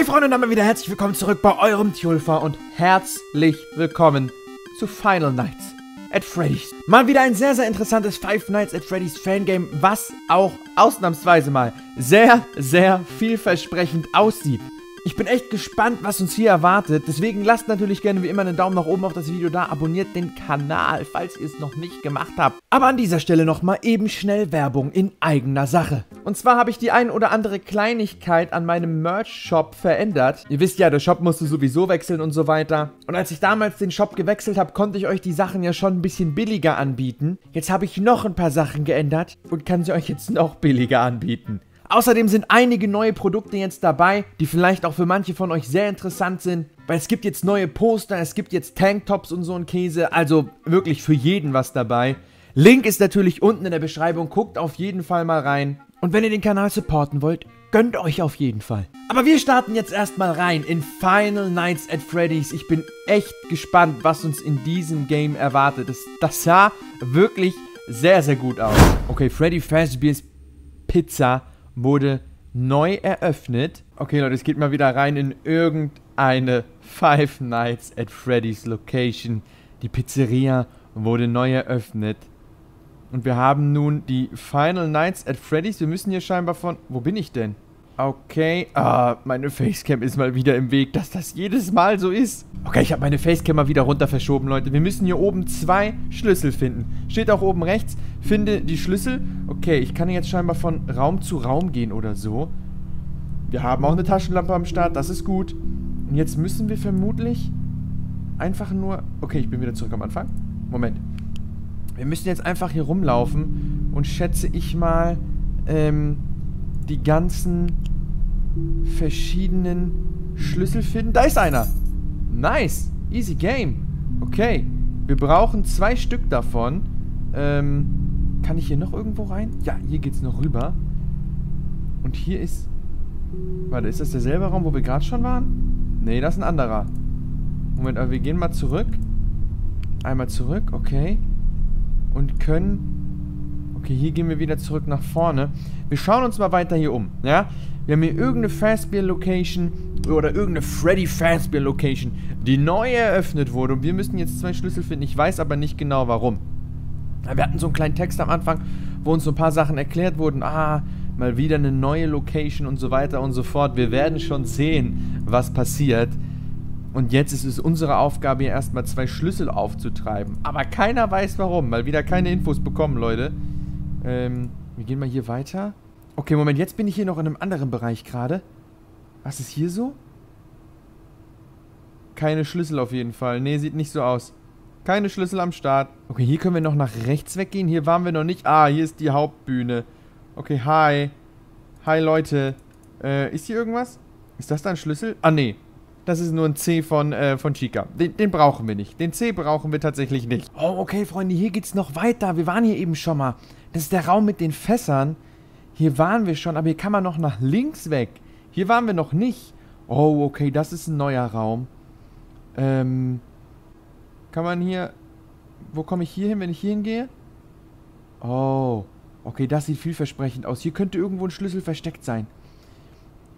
Hi Freunde und damit wieder herzlich willkommen zurück bei eurem Tjulfer und herzlich willkommen zu Final Nights at Freddy's. Mal wieder ein sehr, sehr interessantes Five Nights at Freddy's Fangame, was auch ausnahmsweise mal sehr, sehr vielversprechend aussieht. Ich bin echt gespannt, was uns hier erwartet. Deswegen lasst natürlich gerne wie immer einen Daumen nach oben auf das Video da. Abonniert den Kanal, falls ihr es noch nicht gemacht habt. Aber an dieser Stelle nochmal eben schnell Werbung in eigener Sache. Und zwar habe ich die ein oder andere Kleinigkeit an meinem Merch-Shop verändert. Ihr wisst ja, der Shop musste sowieso wechseln und so weiter. Und als ich damals den Shop gewechselt habe, konnte ich euch die Sachen ja schon ein bisschen billiger anbieten. Jetzt habe ich noch ein paar Sachen geändert und kann sie euch jetzt noch billiger anbieten. Außerdem sind einige neue Produkte jetzt dabei, die vielleicht auch für manche von euch sehr interessant sind, weil es gibt jetzt neue Poster, es gibt jetzt Tanktops und so ein Käse, also wirklich für jeden was dabei. Link ist natürlich unten in der Beschreibung, guckt auf jeden Fall mal rein. Und wenn ihr den Kanal supporten wollt, gönnt euch auf jeden Fall. Aber wir starten jetzt erstmal rein in Final Nights at Freddy's. Ich bin echt gespannt, was uns in diesem Game erwartet. Das, das sah wirklich sehr, sehr gut aus. Okay, Freddy Fazbear's Pizza wurde neu eröffnet. Okay, Leute, es geht mal wieder rein in irgendeine Five Nights at Freddy's Location. Die Pizzeria wurde neu eröffnet. Und wir haben nun die Final Nights at Freddy's. Wir müssen hier scheinbar von... Wo bin ich denn? Okay. Ah, meine Facecam ist mal wieder im Weg, dass das jedes Mal so ist. Okay, ich habe meine Facecam mal wieder runter verschoben, Leute. Wir müssen hier oben zwei Schlüssel finden. Steht auch oben rechts. Finde die Schlüssel. Okay, ich kann jetzt scheinbar von Raum zu Raum gehen oder so. Wir haben auch eine Taschenlampe am Start. Das ist gut. Und jetzt müssen wir vermutlich einfach nur... Okay, ich bin wieder zurück am Anfang. Moment. Wir müssen jetzt einfach hier rumlaufen und schätze ich mal ähm, die ganzen verschiedenen Schlüssel finden. Da ist einer. Nice. Easy game. Okay. Wir brauchen zwei Stück davon. Ähm, kann ich hier noch irgendwo rein? Ja, hier geht's noch rüber. Und hier ist... Warte, ist das derselbe Raum, wo wir gerade schon waren? Nee, das ist ein anderer. Moment, aber wir gehen mal zurück. Einmal zurück, okay. Und können Okay, hier gehen wir wieder zurück nach vorne. Wir schauen uns mal weiter hier um, ja? Wir haben hier irgendeine Fazbear-Location oder irgendeine Freddy Fazbear-Location, die neu eröffnet wurde. Und wir müssen jetzt zwei Schlüssel finden. Ich weiß aber nicht genau, warum. Wir hatten so einen kleinen Text am Anfang, wo uns so ein paar Sachen erklärt wurden. Ah, mal wieder eine neue Location und so weiter und so fort. Wir werden schon sehen, was passiert. Und jetzt ist es unsere Aufgabe, hier erstmal zwei Schlüssel aufzutreiben. Aber keiner weiß warum. Mal wieder keine Infos bekommen, Leute. Ähm, wir gehen mal hier weiter. Okay, Moment, jetzt bin ich hier noch in einem anderen Bereich gerade. Was ist hier so? Keine Schlüssel auf jeden Fall. Nee, sieht nicht so aus. Keine Schlüssel am Start. Okay, hier können wir noch nach rechts weggehen. Hier waren wir noch nicht. Ah, hier ist die Hauptbühne. Okay, hi. Hi, Leute. Äh, ist hier irgendwas? Ist das da ein Schlüssel? Ah, nee. Das ist nur ein C von, äh, von Chica. Den, den, brauchen wir nicht. Den C brauchen wir tatsächlich nicht. Oh, okay, Freunde, hier geht's noch weiter. Wir waren hier eben schon mal. Das ist der Raum mit den Fässern. Hier waren wir schon, aber hier kann man noch nach links weg. Hier waren wir noch nicht. Oh, okay, das ist ein neuer Raum. Ähm, kann man hier... Wo komme ich hier hin, wenn ich hier hingehe? Oh, okay, das sieht vielversprechend aus. Hier könnte irgendwo ein Schlüssel versteckt sein.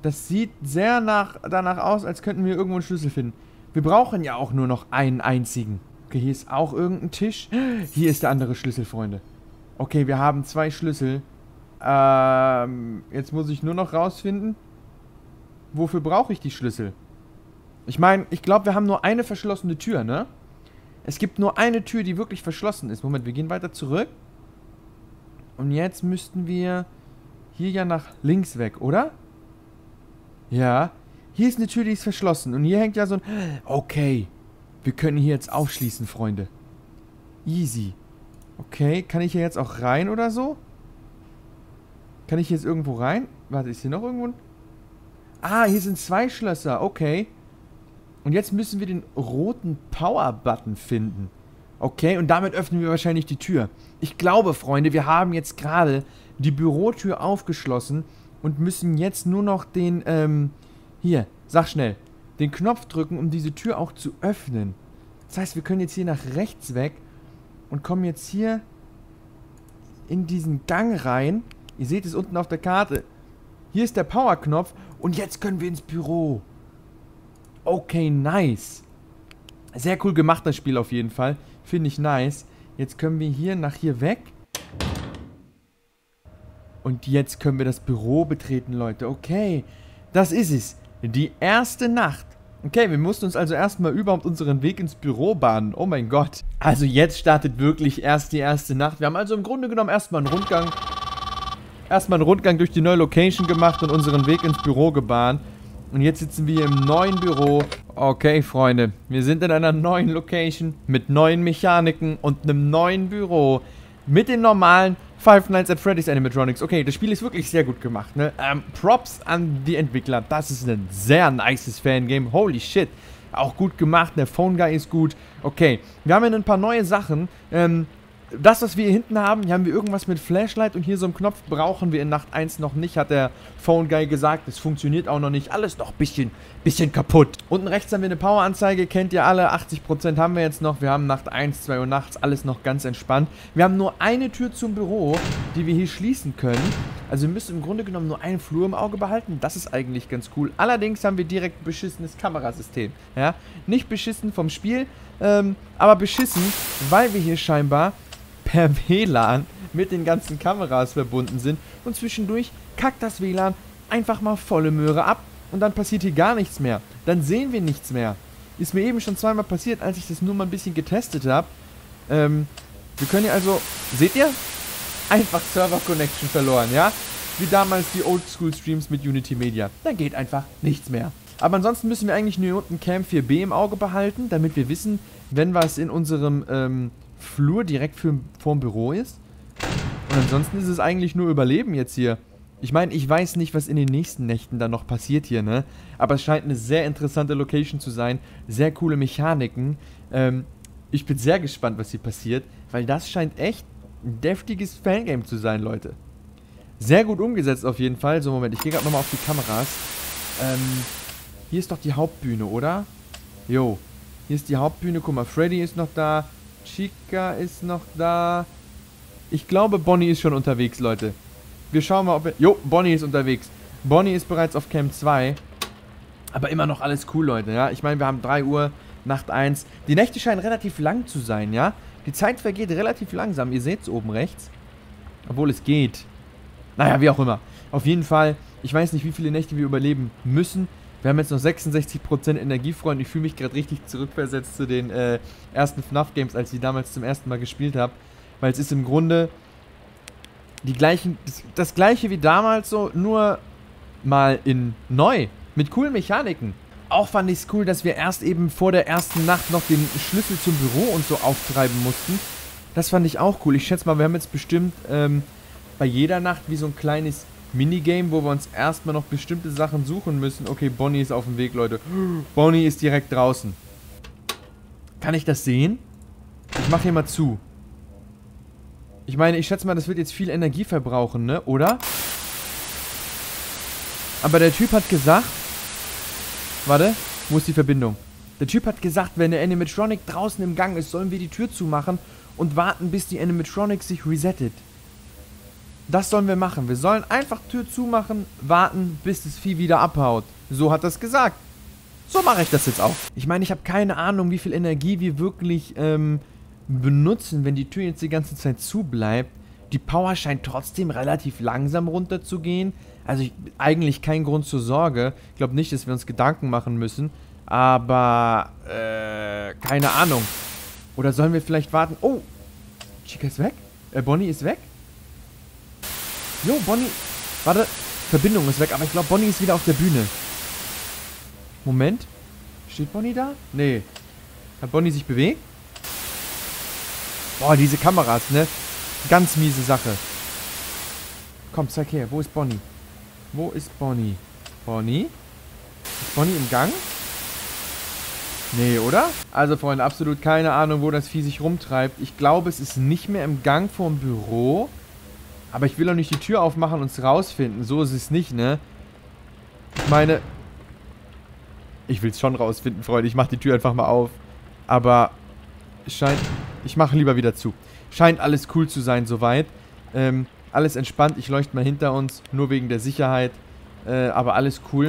Das sieht sehr nach, danach aus, als könnten wir irgendwo einen Schlüssel finden. Wir brauchen ja auch nur noch einen einzigen. Okay, hier ist auch irgendein Tisch. Hier ist der andere Schlüssel, Freunde. Okay, wir haben zwei Schlüssel. Ähm, jetzt muss ich nur noch rausfinden, wofür brauche ich die Schlüssel? Ich meine, ich glaube, wir haben nur eine verschlossene Tür, ne? Es gibt nur eine Tür, die wirklich verschlossen ist. Moment, wir gehen weiter zurück. Und jetzt müssten wir hier ja nach links weg, oder? Ja. Hier ist eine Tür, die ist verschlossen. Und hier hängt ja so ein... Okay. Wir können hier jetzt aufschließen, Freunde. Easy. Okay, kann ich hier jetzt auch rein oder so? Kann ich jetzt irgendwo rein? Warte, ist hier noch irgendwo ein... Ah, hier sind zwei Schlösser, okay. Und jetzt müssen wir den roten Power-Button finden. Okay, und damit öffnen wir wahrscheinlich die Tür. Ich glaube, Freunde, wir haben jetzt gerade die Bürotür aufgeschlossen und müssen jetzt nur noch den, ähm, hier, sag schnell, den Knopf drücken, um diese Tür auch zu öffnen. Das heißt, wir können jetzt hier nach rechts weg und kommen jetzt hier in diesen Gang rein. Ihr seht es unten auf der Karte. Hier ist der Power-Knopf und jetzt können wir ins Büro. Okay, nice. Sehr cool gemacht, das Spiel auf jeden Fall. Finde ich nice. Jetzt können wir hier nach hier weg. Und jetzt können wir das Büro betreten, Leute. Okay, das ist es. Die erste Nacht. Okay, wir mussten uns also erstmal überhaupt unseren Weg ins Büro bahnen. Oh mein Gott. Also jetzt startet wirklich erst die erste Nacht. Wir haben also im Grunde genommen erstmal einen Rundgang... Erstmal einen Rundgang durch die neue Location gemacht und unseren Weg ins Büro gebahnt. Und jetzt sitzen wir im neuen Büro. Okay, Freunde. Wir sind in einer neuen Location mit neuen Mechaniken und einem neuen Büro. Mit den normalen Five Nights at Freddy's Animatronics. Okay, das Spiel ist wirklich sehr gut gemacht, ne? Ähm, Props an die Entwickler. Das ist ein sehr nices Fangame. Holy shit. Auch gut gemacht. Der Phone Guy ist gut. Okay, wir haben hier ein paar neue Sachen. Ähm, das, was wir hier hinten haben, hier haben wir irgendwas mit Flashlight und hier so einen Knopf brauchen wir in Nacht 1 noch nicht, hat der Phone Guy gesagt. Es funktioniert auch noch nicht. Alles noch ein bisschen, bisschen kaputt. Unten rechts haben wir eine Poweranzeige, kennt ihr alle. 80% haben wir jetzt noch. Wir haben Nacht 1, 2 Uhr nachts, alles noch ganz entspannt. Wir haben nur eine Tür zum Büro, die wir hier schließen können. Also wir müssen im Grunde genommen nur einen Flur im Auge behalten. Das ist eigentlich ganz cool. Allerdings haben wir direkt ein beschissenes Kamerasystem. Ja? Nicht beschissen vom Spiel, ähm, aber beschissen, weil wir hier scheinbar per WLAN mit den ganzen Kameras verbunden sind und zwischendurch kackt das WLAN einfach mal volle Möhre ab und dann passiert hier gar nichts mehr. Dann sehen wir nichts mehr. Ist mir eben schon zweimal passiert, als ich das nur mal ein bisschen getestet habe. Ähm, wir können hier also, seht ihr? Einfach Server-Connection verloren, ja? Wie damals die Oldschool-Streams mit Unity Media. Dann geht einfach nichts mehr. Aber ansonsten müssen wir eigentlich nur unten Cam 4B im Auge behalten, damit wir wissen, wenn was in unserem ähm, Flur direkt für, vorm Büro ist. Und ansonsten ist es eigentlich nur Überleben jetzt hier. Ich meine, ich weiß nicht, was in den nächsten Nächten dann noch passiert hier, ne? Aber es scheint eine sehr interessante Location zu sein. Sehr coole Mechaniken. Ähm, ich bin sehr gespannt, was hier passiert, weil das scheint echt ein deftiges Fangame zu sein, Leute. Sehr gut umgesetzt auf jeden Fall. So, Moment, ich gehe gerade nochmal auf die Kameras. Ähm, hier ist doch die Hauptbühne, oder? Jo, hier ist die Hauptbühne. Guck mal, Freddy ist noch da. Chica ist noch da. Ich glaube, Bonnie ist schon unterwegs, Leute. Wir schauen mal, ob wir... Jo, Bonnie ist unterwegs. Bonnie ist bereits auf Camp 2. Aber immer noch alles cool, Leute, ja. Ich meine, wir haben 3 Uhr, Nacht 1. Die Nächte scheinen relativ lang zu sein, ja. Die Zeit vergeht relativ langsam. Ihr seht es oben rechts. Obwohl es geht. Naja, wie auch immer. Auf jeden Fall, ich weiß nicht, wie viele Nächte wir überleben müssen. Wir haben jetzt noch 66% Energiefreund. Ich fühle mich gerade richtig zurückversetzt zu den äh, ersten FNAF-Games, als ich damals zum ersten Mal gespielt habe. Weil es ist im Grunde die gleichen, das, das gleiche wie damals so, nur mal in neu. Mit coolen Mechaniken. Auch fand ich es cool, dass wir erst eben vor der ersten Nacht noch den Schlüssel zum Büro und so auftreiben mussten. Das fand ich auch cool. Ich schätze mal, wir haben jetzt bestimmt ähm, bei jeder Nacht wie so ein kleines Minigame, wo wir uns erstmal noch bestimmte Sachen suchen müssen. Okay, Bonnie ist auf dem Weg, Leute. Bonnie ist direkt draußen. Kann ich das sehen? Ich mache hier mal zu. Ich meine, ich schätze mal, das wird jetzt viel Energie verbrauchen, ne? Oder? Aber der Typ hat gesagt... Warte, wo ist die Verbindung? Der Typ hat gesagt, wenn der Animatronic draußen im Gang ist, sollen wir die Tür zumachen und warten, bis die Animatronic sich resettet. Das sollen wir machen. Wir sollen einfach Tür zumachen, warten, bis das Vieh wieder abhaut. So hat es gesagt. So mache ich das jetzt auch. Ich meine, ich habe keine Ahnung, wie viel Energie wir wirklich ähm, benutzen, wenn die Tür jetzt die ganze Zeit zu bleibt. Die Power scheint trotzdem relativ langsam runterzugehen. Also ich, eigentlich kein Grund zur Sorge. Ich glaube nicht, dass wir uns Gedanken machen müssen. Aber, äh, keine Ahnung. Oder sollen wir vielleicht warten? Oh, Chica ist weg? Äh, Bonnie ist weg? Jo, Bonnie. Warte. Verbindung ist weg, aber ich glaube, Bonnie ist wieder auf der Bühne. Moment. Steht Bonnie da? Nee. Hat Bonnie sich bewegt? Boah, diese Kameras, ne? Ganz miese Sache. Komm, zeig her. Wo ist Bonnie? Wo ist Bonnie? Bonnie? Ist Bonnie im Gang? Nee, oder? Also, Freunde, absolut keine Ahnung, wo das Vieh sich rumtreibt. Ich glaube, es ist nicht mehr im Gang vorm Büro. Aber ich will doch nicht die Tür aufmachen und es rausfinden. So ist es nicht, ne? Ich meine... Ich will es schon rausfinden, Freunde. Ich mache die Tür einfach mal auf. Aber... Scheint... Ich mache lieber wieder zu. Scheint alles cool zu sein soweit. Ähm, alles entspannt. Ich leuchte mal hinter uns. Nur wegen der Sicherheit. Äh, aber alles cool.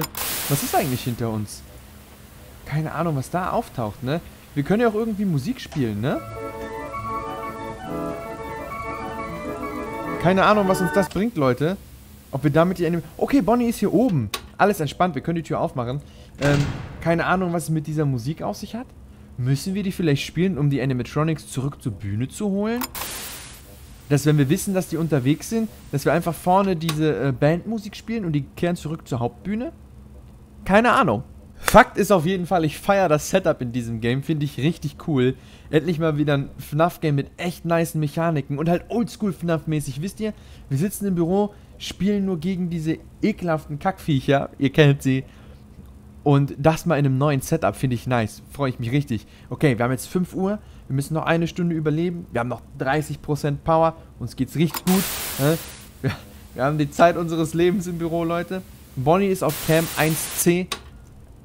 Was ist eigentlich hinter uns? keine Ahnung, was da auftaucht, ne? Wir können ja auch irgendwie Musik spielen, ne? Keine Ahnung, was uns das bringt, Leute. Ob wir damit die Anime... Okay, Bonnie ist hier oben. Alles entspannt, wir können die Tür aufmachen. Ähm, keine Ahnung, was es mit dieser Musik auf sich hat. Müssen wir die vielleicht spielen, um die Animatronics zurück zur Bühne zu holen? Dass wenn wir wissen, dass die unterwegs sind, dass wir einfach vorne diese äh, Bandmusik spielen und die kehren zurück zur Hauptbühne? Keine Ahnung. Fakt ist auf jeden Fall, ich feiere das Setup in diesem Game, finde ich richtig cool. Endlich mal wieder ein FNAF-Game mit echt nice Mechaniken und halt oldschool FNAF-mäßig. Wisst ihr, wir sitzen im Büro, spielen nur gegen diese ekelhaften Kackviecher, ihr kennt sie. Und das mal in einem neuen Setup finde ich nice, freue ich mich richtig. Okay, wir haben jetzt 5 Uhr, wir müssen noch eine Stunde überleben, wir haben noch 30% Power, uns geht's richtig gut. Ne? Wir, wir haben die Zeit unseres Lebens im Büro, Leute. Bonnie ist auf Cam 1C,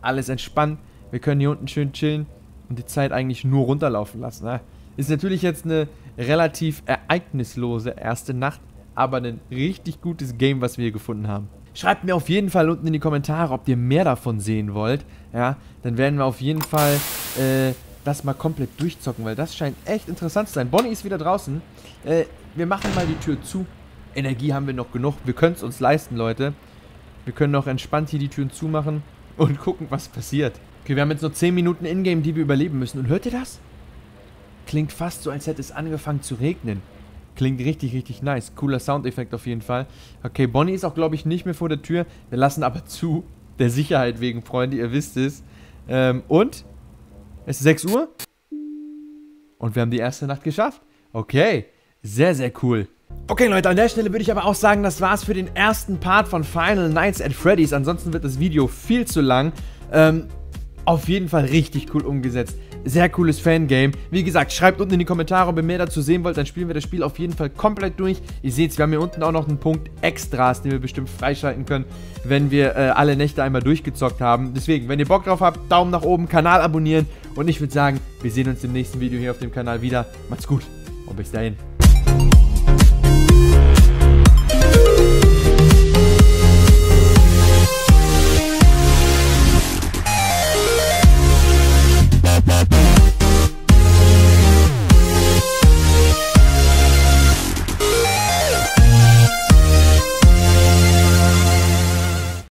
alles entspannt. Wir können hier unten schön chillen und die Zeit eigentlich nur runterlaufen lassen. Ne? Ist natürlich jetzt eine relativ ereignislose erste Nacht, aber ein richtig gutes Game, was wir hier gefunden haben. Schreibt mir auf jeden Fall unten in die Kommentare, ob ihr mehr davon sehen wollt. Ja, dann werden wir auf jeden Fall äh, das mal komplett durchzocken, weil das scheint echt interessant zu sein. Bonnie ist wieder draußen. Äh, wir machen mal die Tür zu. Energie haben wir noch genug. Wir können es uns leisten, Leute. Wir können noch entspannt hier die Türen zumachen und gucken, was passiert. Okay, wir haben jetzt noch 10 Minuten Ingame, die wir überleben müssen. Und hört ihr das? Klingt fast so, als hätte es angefangen zu regnen. Klingt richtig, richtig nice. Cooler Soundeffekt auf jeden Fall. Okay, Bonnie ist auch, glaube ich, nicht mehr vor der Tür. Wir lassen aber zu. Der Sicherheit wegen, Freunde, ihr wisst es. Ähm, und? Es ist 6 Uhr. Und wir haben die erste Nacht geschafft. Okay, sehr, sehr cool. Okay, Leute, an der Stelle würde ich aber auch sagen, das war's für den ersten Part von Final Nights at Freddy's. Ansonsten wird das Video viel zu lang. Ähm, auf jeden Fall richtig cool umgesetzt. Sehr cooles Fangame. Wie gesagt, schreibt unten in die Kommentare, ob ihr mehr dazu sehen wollt. Dann spielen wir das Spiel auf jeden Fall komplett durch. Ihr seht wir haben hier unten auch noch einen Punkt Extras, den wir bestimmt freischalten können, wenn wir äh, alle Nächte einmal durchgezockt haben. Deswegen, wenn ihr Bock drauf habt, Daumen nach oben, Kanal abonnieren. Und ich würde sagen, wir sehen uns im nächsten Video hier auf dem Kanal wieder. Macht's gut und bis dahin.